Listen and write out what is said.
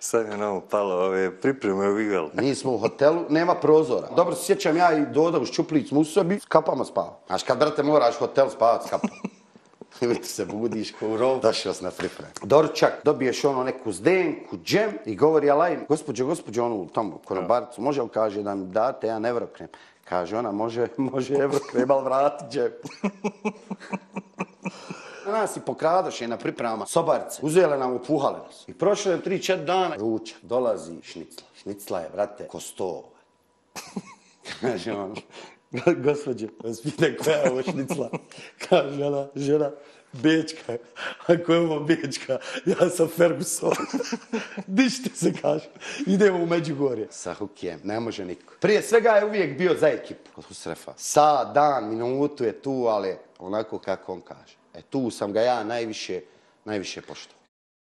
Sad je nam palo ove pripreme u igal. Mi smo u hotelu, nema prozora. Dobro se sjećam ja i Doda u Ščuplić mu sebi, s kapama spava. Znaš kad, brate, moraš hotel spavat s kapama. I ti se budiš ko u rov, došao si na pripreme. Dorčak, dobiješ ono neku zdenku, džem i govori Alajn, gospođo, gospođo, ono tamo konobarcu, može li kaže da mi date ja ne vroknem. Kaže ona, može, može evrokrem, ali vrati džep. Nas i pokradoše na pripremama sobarice. Uzele nam, upuhale nas. I prošlo je 3-4 dana. Ruča, dolazi šnicla. Šnicla je, brate, ko sto. Kaže on, gospođo, vas pitan koja je ovo šnicla? Kaže ona, žena, Bečka. Ako je ovo Bečka, ja sam Ferguson. Dište se, kaže. Idemo u Međugorje. Sa Hukijem, ne može niko. Prije svega je uvijek bio za ekipu. Kod Husrefa. Sa, dan, minutu je tu, ali onako kako on kaže. E tu sam ga ja najviše, najviše pošto.